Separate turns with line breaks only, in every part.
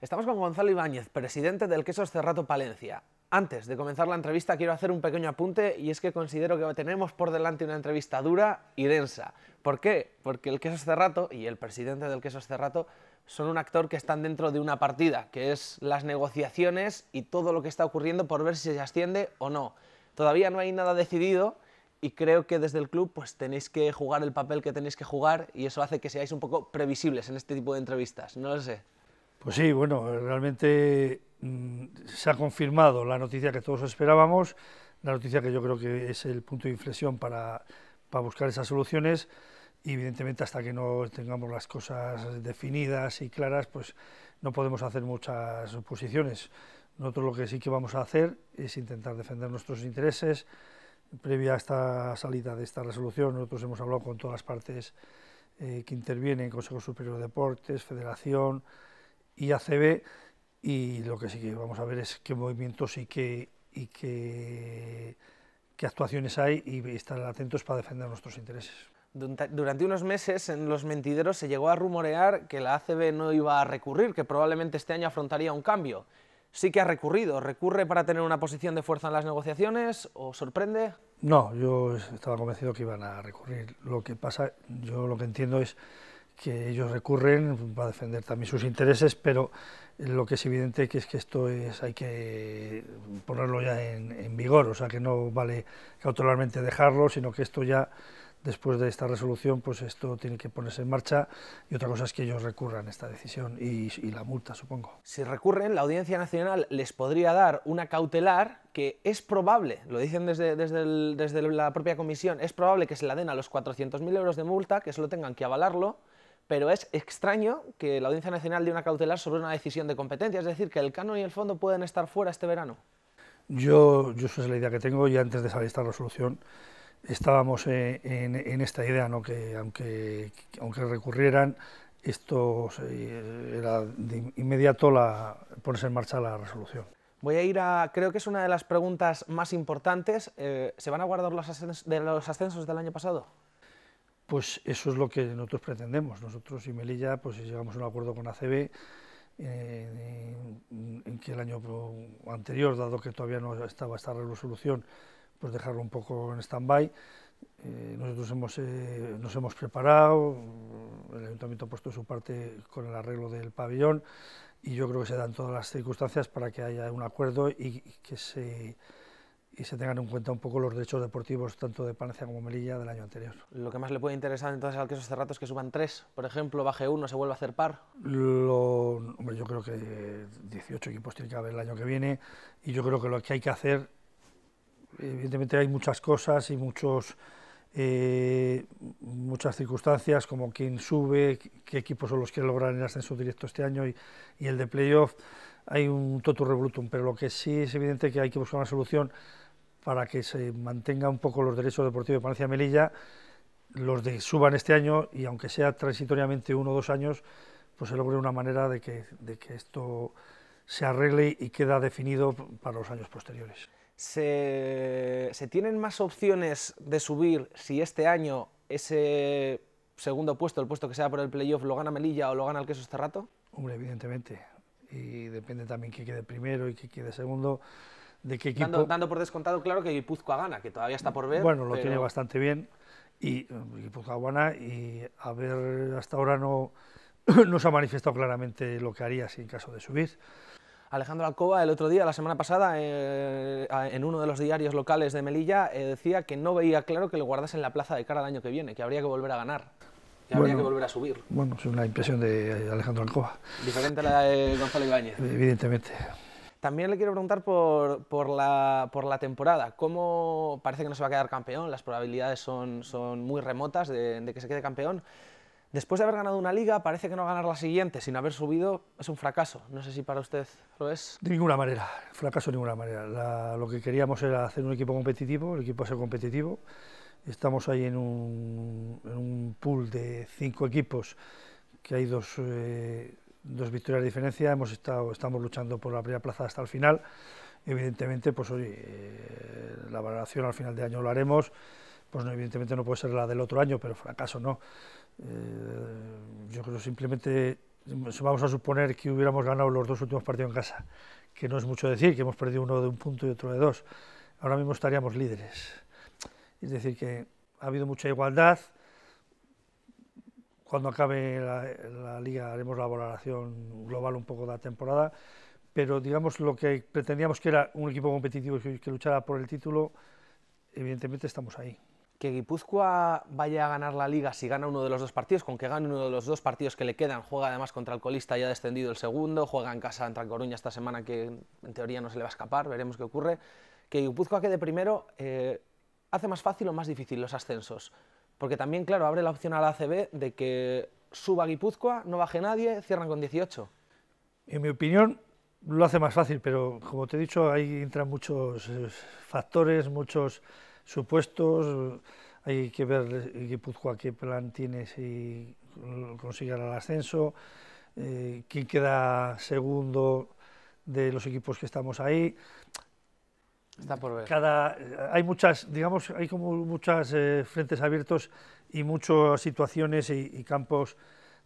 Estamos con Gonzalo Ibáñez, presidente del Quesos Cerrato Palencia. Antes de comenzar la entrevista quiero hacer un pequeño apunte y es que considero que tenemos por delante una entrevista dura y densa. ¿Por qué? Porque el Quesos Cerrato y el presidente del Quesos Cerrato son un actor que están dentro de una partida, que es las negociaciones y todo lo que está ocurriendo por ver si se asciende o no. Todavía no hay nada decidido y creo que desde el club pues tenéis que jugar el papel que tenéis que jugar y eso hace que seáis un poco previsibles en este tipo de entrevistas. No lo sé.
Pues sí, bueno, realmente mm, se ha confirmado la noticia que todos esperábamos, la noticia que yo creo que es el punto de inflexión para, para buscar esas soluciones y evidentemente hasta que no tengamos las cosas definidas y claras, pues no podemos hacer muchas suposiciones. Nosotros lo que sí que vamos a hacer es intentar defender nuestros intereses. Previa a esta salida de esta resolución, nosotros hemos hablado con todas las partes eh, que intervienen, Consejo Superior de Deportes, Federación, y ACB y lo que sí que vamos a ver es qué movimientos y qué, y qué, qué actuaciones hay y estar atentos para defender nuestros intereses.
Durante unos meses en los mentideros se llegó a rumorear que la ACB no iba a recurrir, que probablemente este año afrontaría un cambio. Sí que ha recurrido. ¿Recurre para tener una posición de fuerza en las negociaciones o sorprende?
No, yo estaba convencido que iban a recurrir. Lo que pasa, yo lo que entiendo es que ellos recurren para defender también sus intereses, pero lo que es evidente que es que esto es hay que ponerlo ya en, vigor, o sea que no vale cautelarmente dejarlo, sino que esto ya después de esta resolución, pues esto tiene que ponerse en marcha y otra cosa es que ellos recurran esta decisión y, la multa, supongo.
Si recurren, la Audiencia Nacional les podría dar una cautelar que es probable, lo dicen desde, desde, desde la propia comisión, es probable que se la den a los 400.000 euros de multa, que solo tengan que avalarlo, pero es extraño que la Audiencia Nacional dé una cautelar sobre una decisión de competencia, es decir, que el canon y el fondo pueden estar fuera este verano.
Yo, yo esa es la idea que tengo y antes de salir esta resolución estábamos en, esta idea, ¿no? que aunque, aunque recurrieran, esto era de inmediato la, ponerse en marcha la resolución.
Voy a ir a, creo que es una de las preguntas más importantes, eh, ¿se van a guardar los, de los ascensos del año pasado?
Pues eso es lo que nosotros pretendemos. Nosotros y Melilla pues llegamos a un acuerdo con ACB eh, en, que el año anterior, dado que todavía no estaba esta resolución, pues dejarlo un poco en stand-by. Eh, nosotros hemos, eh, nos hemos preparado, el Ayuntamiento ha puesto su parte con el arreglo del pabellón y yo creo que se dan todas las circunstancias para que haya un acuerdo y que se y se tengan en cuenta un poco los derechos deportivos tanto de Palencia como Melilla del año anterior.
Lo que más le puede interesar entonces al queso Cerrato es que suban tres, por ejemplo, baje uno, se vuelva a hacer par.
Lo, hombre, yo creo que 18 equipos tiene que haber el año que viene y yo creo que lo que hay que hacer, evidentemente hay muchas cosas y muchos eh, muchas circunstancias como quién sube, qué equipos son los que logran el ascenso directo este año y, y el de playoff. Hay un totu revolutum, pero lo que sí es evidente que hay que buscar una solución para que se mantenga un poco los derechos deportivos de Palencia Melilla, los de suban este año y aunque sea transitoriamente uno o dos años, pues se logre una manera de que, de que esto se arregle y queda definido para los años posteriores.
¿Se, ¿Se, tienen más opciones de subir si este año ese segundo puesto, el puesto que sea por el playoff, lo gana Melilla o lo gana el Queso Rato?
Hombre, evidentemente. Y depende también que quede primero y que quede segundo de qué
equipo... Dando, por descontado, claro, que Guipúzcoa gana, que todavía está por ver.
Bueno, lo tiene bastante bien, y Guipúzcoa gana, y a ver, hasta ahora no, no se ha manifestado claramente lo que haría si en caso de subir.
Alejandro Alcoba el otro día, la semana pasada, eh, en uno de los diarios locales de Melilla, eh, decía que no veía claro que le guardasen la plaza de cara al año que viene, que habría que volver a ganar, que habría que volver a subir.
Bueno, es una impresión de Alejandro Alcoba.
Diferente a la de Gonzalo Ibáñez.
Evidentemente.
También le quiero preguntar por, por, la, por, la, temporada. ¿Cómo parece que no se va a quedar campeón? Las probabilidades son, son muy remotas de, de, que se quede campeón. Después de haber ganado una liga, parece que no ganar la siguiente sin haber subido es un fracaso. No sé si para usted lo es.
De ninguna manera, fracaso de ninguna manera. lo que queríamos era hacer un equipo competitivo, el equipo a ser competitivo. Estamos ahí en un, en un pool de cinco equipos que hay dos, eh, dos victorias de diferencia, hemos estado, estamos luchando por la primera plaza hasta el final. Evidentemente, pues hoy eh, la valoración al final de año lo haremos, pues no, evidentemente no puede ser la del otro año, pero fracaso no. Eh, yo creo simplemente vamos a suponer que hubiéramos ganado los dos últimos partidos en casa, que no es mucho decir, que hemos perdido uno de un punto y otro de dos, ahora mismo estaríamos líderes. Es decir, que ha habido mucha igualdad. Cuando acabe la, liga haremos la valoración global un poco de la temporada, pero digamos lo que pretendíamos que era un equipo competitivo que, que luchara por el título, evidentemente estamos ahí.
Que Guipúzcoa vaya a ganar la liga si gana uno de los dos partidos, con que gane uno de los dos partidos que le quedan, juega además contra el colista ya descendido el segundo, juega en casa contra Coruña esta semana que en teoría no se le va a escapar, veremos qué ocurre, que Guipúzcoa quede primero eh, hace más fácil o más difícil los ascensos, porque también, claro, abre la opción a la ACB de que suba Guipúzcoa, no baje nadie, cierran con 18.
En mi opinión, lo hace más fácil, pero como te he dicho, ahí entran muchos eh, factores, muchos supuestos, hay que ver Guipúzcoa qué plan tiene si consigue el ascenso, eh, quién queda segundo de los equipos que estamos ahí.
Está por ver.
Cada, hay muchas, digamos, hay como muchas eh, frentes abiertos y muchas situaciones y, campos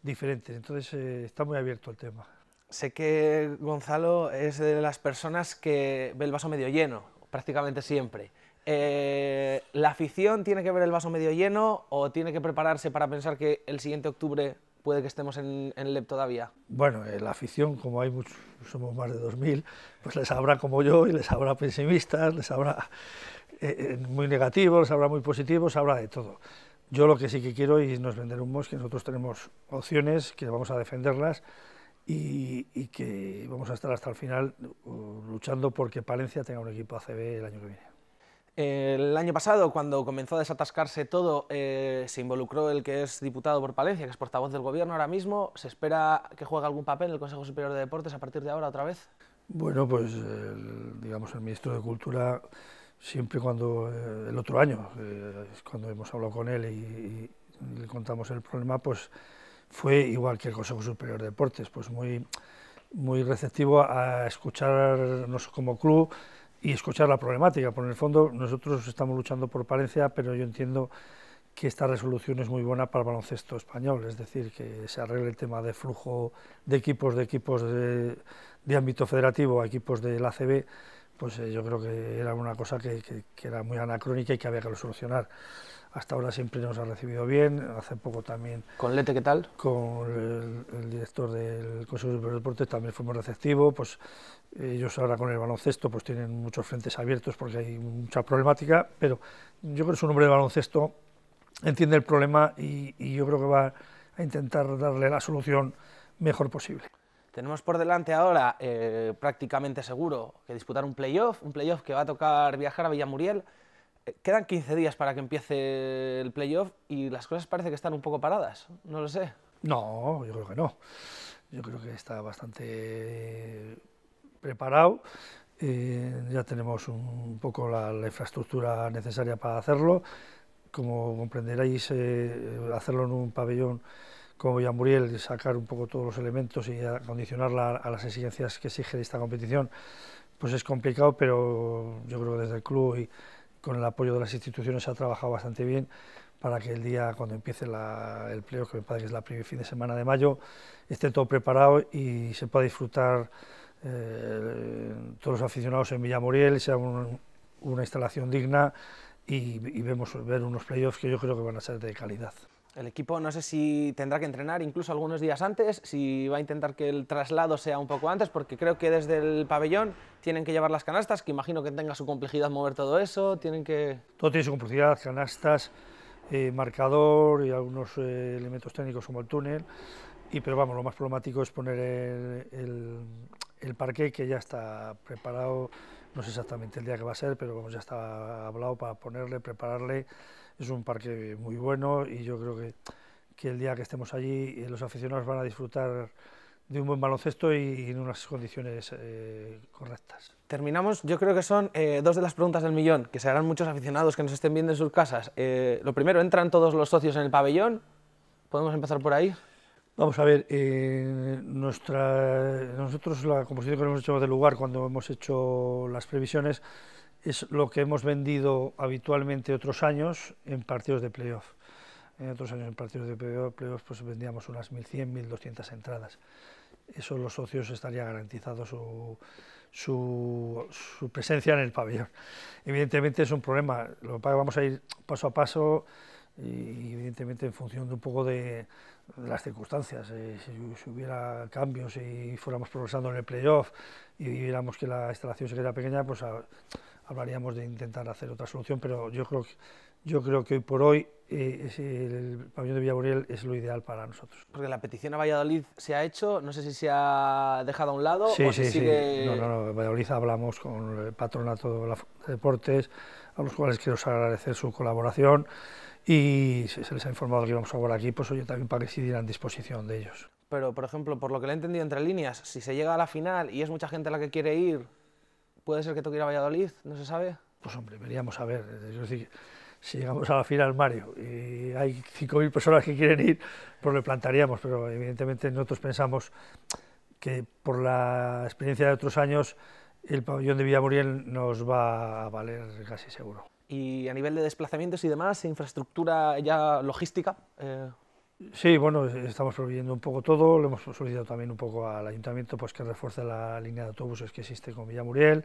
diferentes. Entonces eh, está muy abierto el tema.
Sé que Gonzalo es de las personas que ve el vaso medio lleno, prácticamente siempre. Eh, ¿La afición tiene que ver el vaso medio lleno o tiene que prepararse para pensar que el siguiente octubre puede que estemos en, el LEP todavía?
Bueno, eh, la afición, como hay muchos, somos más de 2.000, pues les habrá como yo y les habrá pesimistas, les habrá eh, muy negativos, les habrá muy positivos, habrá de todo. Yo lo que sí que quiero y nos vender un que nosotros tenemos opciones, que vamos a defenderlas y, y, que vamos a estar hasta el final uh, luchando porque Palencia tenga un equipo ACB el año que viene.
El año pasado, cuando comenzó a desatascarse todo, eh, se involucró el que es diputado por Palencia, que es portavoz del gobierno ahora mismo. ¿Se espera que juegue algún papel en el Consejo Superior de Deportes a partir de ahora otra vez?
Bueno, pues digamos el ministro de Cultura, siempre cuando eh, el otro año, eh, cuando hemos hablado con él y, le contamos el problema, pues fue igual que el Consejo Superior de Deportes, pues muy, muy receptivo a escucharnos como club y escuchar la problemática. Por el fondo, nosotros estamos luchando por Palencia, pero yo entiendo que esta resolución es muy buena para el baloncesto español, es decir, que se arregle el tema de flujo de equipos, de equipos de, ámbito federativo a equipos del ACB, pues eh, yo creo que era una cosa que, que, era muy anacrónica y que había que solucionar hasta ahora siempre nos ha recibido bien, hace poco también...
¿Con Lete qué tal?
Con el, director del Consejo Superior de Deportes también fue muy receptivo, pues ellos ahora con el baloncesto pues tienen muchos frentes abiertos porque hay mucha problemática, pero yo creo que es un hombre de baloncesto, entiende el problema y, yo creo que va a intentar darle la solución mejor posible.
Tenemos por delante ahora eh, prácticamente seguro que disputar un playoff, un playoff que va a tocar viajar a Villamuriel, quedan 15 días para que empiece el playoff y las cosas parece que están un poco paradas, no lo sé.
No, yo creo que no. Yo creo que está bastante preparado. Eh, ya tenemos un poco la, infraestructura necesaria para hacerlo. Como comprenderéis, eh, hacerlo en un pabellón como Villamuriel, sacar un poco todos los elementos y acondicionarla a las exigencias que exige esta competición, pues es complicado, pero yo creo que desde el club y con el apoyo de las instituciones se ha trabajado bastante bien para que el día cuando empiece el pleo, que me parece que es la primer fin de semana de mayo, esté todo preparado y se pueda disfrutar eh, todos los aficionados en Villamoriel, sea una instalación digna y, y, vemos ver unos playoffs que yo creo que van a ser de calidad.
El equipo no sé si tendrá que entrenar incluso algunos días antes, si va a intentar que el traslado sea un poco antes, porque creo que desde el pabellón tienen que llevar las canastas, que imagino que tenga su complejidad mover todo eso, tienen que...
Todo tiene su complejidad, canastas, eh, marcador y algunos eh, elementos técnicos como el túnel, y, pero vamos, lo más problemático es poner el, parque que ya está preparado, no sé exactamente el día que va a ser, pero vamos, ya está hablado para ponerle, prepararle es un parque muy bueno y yo creo que, que el día que estemos allí eh, los aficionados van a disfrutar de un buen baloncesto y, en unas condiciones eh, correctas.
Terminamos, yo creo que son eh, dos de las preguntas del millón, que se harán muchos aficionados que nos estén viendo en sus casas. lo primero, ¿entran todos los socios en el pabellón? ¿Podemos empezar por ahí?
Vamos a ver, nuestra, nosotros la composición que hemos hecho del lugar cuando hemos hecho las previsiones es lo que hemos vendido habitualmente otros años en partidos de playoff. En otros años en partidos de playoff pues vendíamos unas 1.100, 1.200 entradas. Eso los socios estaría garantizado su, su, su, presencia en el pabellón. Evidentemente es un problema, lo que vamos a ir paso a paso y evidentemente en función de un poco de, las circunstancias. Eh, si, hubiera cambios y fuéramos progresando en el playoff y viéramos que la instalación se queda pequeña, pues hablaríamos de intentar hacer otra solución, pero yo creo que, yo creo que hoy por hoy eh, el pabellón de Villavoriel es lo ideal para nosotros.
Porque la petición a Valladolid se ha hecho, no sé si se ha dejado a un lado
sí,
o
sí,
si sigue...
Sí. No, no, no, en Valladolid hablamos con el patronato de deportes, a los cuales quiero agradecer su colaboración y se les ha informado que íbamos a jugar aquí, pues oye, también para que se dieran disposición de ellos.
Pero, por ejemplo, por lo que le he entendido entre líneas, si se llega a la final y es mucha gente la que quiere ir, ¿puede ser que toque ir a Valladolid? ¿No se sabe?
Pues hombre, veríamos a ver. Es decir, si llegamos a la final, Mario, y hay 5.000 personas que quieren ir, pues le plantaríamos, pero evidentemente nosotros pensamos que por la experiencia de otros años, el pabellón de Villamuriel nos va a valer casi seguro.
Y a nivel de desplazamientos y demás, infraestructura ya logística.
Eh... Sí, bueno, estamos proveyendo un poco todo, le hemos solicitado también un poco al ayuntamiento pues que refuerce la línea de autobuses que existe con Villamuriel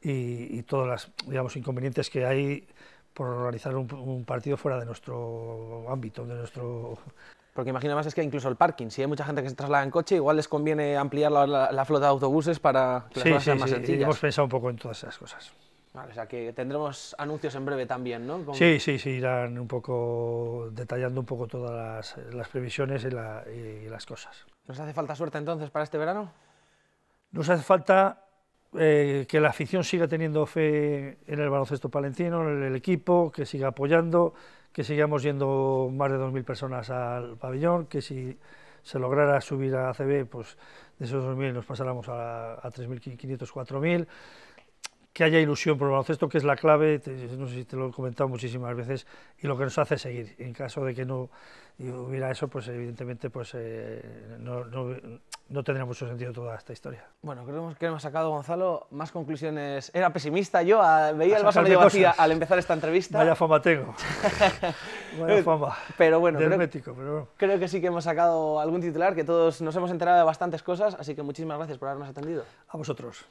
y, y todos los digamos, inconvenientes que hay por organizar un, un, partido fuera de nuestro ámbito, de nuestro...
Porque imagino más es que incluso el parking, si hay mucha gente que se traslada en coche, igual les conviene ampliar la, la, la flota de autobuses para que
sí,
las
sí,
sean más
sí,
sencillas.
hemos pensado un poco en todas esas cosas.
Vale, o sea que tendremos anuncios en breve también, ¿no? Con...
Sí, sí, sí, irán un poco detallando un poco todas las, las previsiones y, la, y, las cosas.
¿Nos hace falta suerte entonces para este verano?
Nos hace falta eh, que la afición siga teniendo fe en el baloncesto palentino, en el equipo, que siga apoyando, que sigamos yendo más de 2.000 personas al pabellón, que si se lograra subir a ACB, pues de esos 2.000 nos pasáramos a, a 3.500, 4.000 que haya ilusión por el baloncesto, que es la clave, te, no sé si te lo he comentado muchísimas veces, y lo que nos hace seguir. En caso de que no hubiera eso, pues evidentemente pues, eh, no, no, no, tendría mucho sentido toda esta historia.
Bueno, creo que hemos sacado, Gonzalo, más conclusiones. Era pesimista yo, a, veía el vaso medio vacío al empezar esta entrevista.
Vaya fama tengo. Vaya fama.
Pero bueno, creo,
mético, pero bueno,
creo que sí que hemos sacado algún titular, que todos nos hemos enterado de bastantes cosas, así que muchísimas gracias por habernos atendido.
A vosotros.